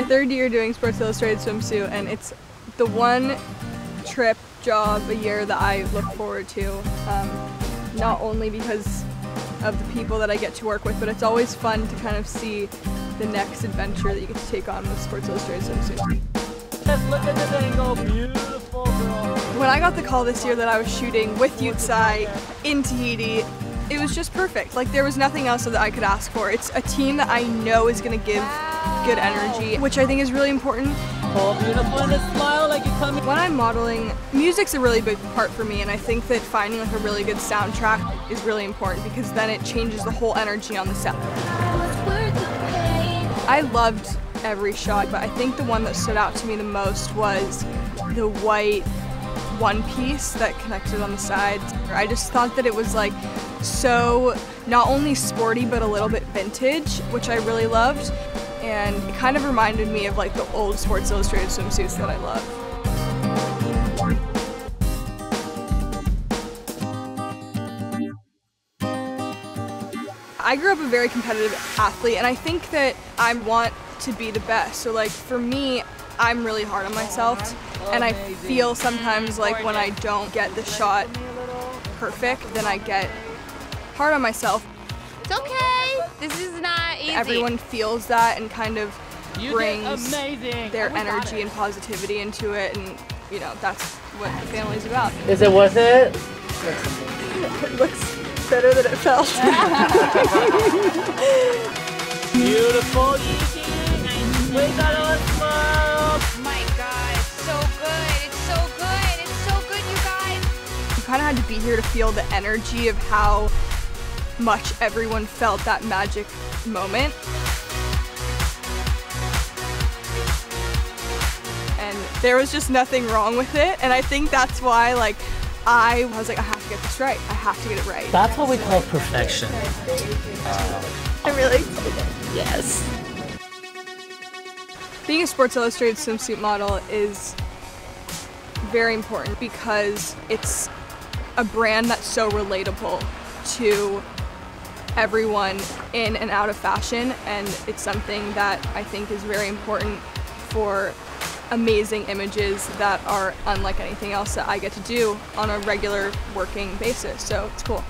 my third year doing Sports Illustrated swimsuit and it's the one trip job a year that I look forward to. Um, not only because of the people that I get to work with, but it's always fun to kind of see the next adventure that you get to take on with Sports Illustrated swimsuit. Look at this angle, beautiful girl. When I got the call this year that I was shooting with Yu Tsai in Tahiti, it was just perfect. Like there was nothing else that I could ask for. It's a team that I know is going to give good energy, which I think is really important. Oh, beautiful, and a smile like When I'm modeling, music's a really big part for me, and I think that finding like a really good soundtrack is really important because then it changes the whole energy on the set. I loved every shot, but I think the one that stood out to me the most was the white one piece that connected on the sides. I just thought that it was like so not only sporty but a little bit vintage, which I really loved. And it kind of reminded me of like the old Sports Illustrated swimsuits that I love. I grew up a very competitive athlete and I think that I want to be the best. So like for me, I'm really hard on myself and I feel sometimes like when I don't get the shot perfect, then I get hard on myself. It's okay. This is not easy. Everyone feels that and kind of You brings their Oh, energy it. and positivity into it and you know, that's what the family's about. Is it worth it? It looks better than it felt. Beautiful eating. We got a smile. Oh my god, it's so good. It's so good. It's so good, you guys. You kind of had to be here to feel the energy of how much everyone felt that magic moment. And there was just nothing wrong with it. And I think that's why, like, I was like, I have to get this right. I have to get it right. That's what we call perfection. I'm really excited. Yes. Being a Sports Illustrated swimsuit model is very important because it's a brand that's so relatable to everyone in and out of fashion and it's something that I think is very important for amazing images that are unlike anything else that I get to do on a regular working basis. So it's cool.